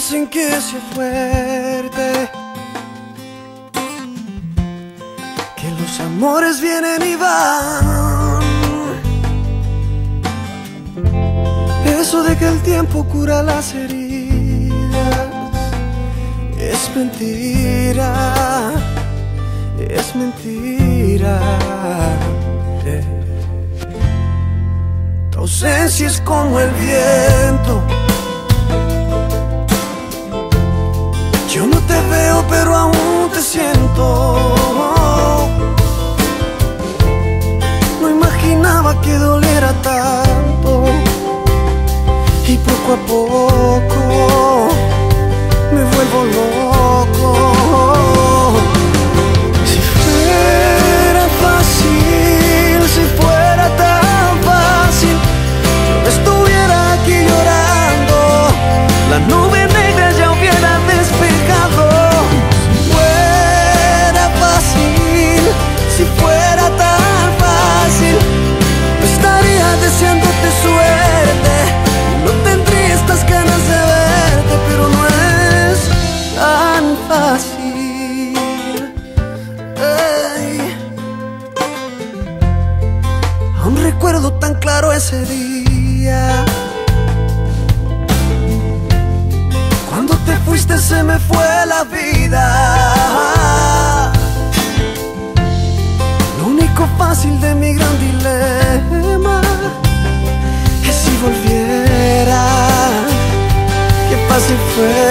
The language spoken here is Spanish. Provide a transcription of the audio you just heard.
dicen que sea fuerte, que los amores vienen y van. Eso de que el tiempo cura las heridas es mentira, es mentira. Eh. Tu ausencia es como el viento. Siento. No imaginaba que doliera tanto. Y poco a poco ese día. Cuando te fuiste se me fue la vida. Lo único fácil de mi gran dilema es si volviera, que fácil fuera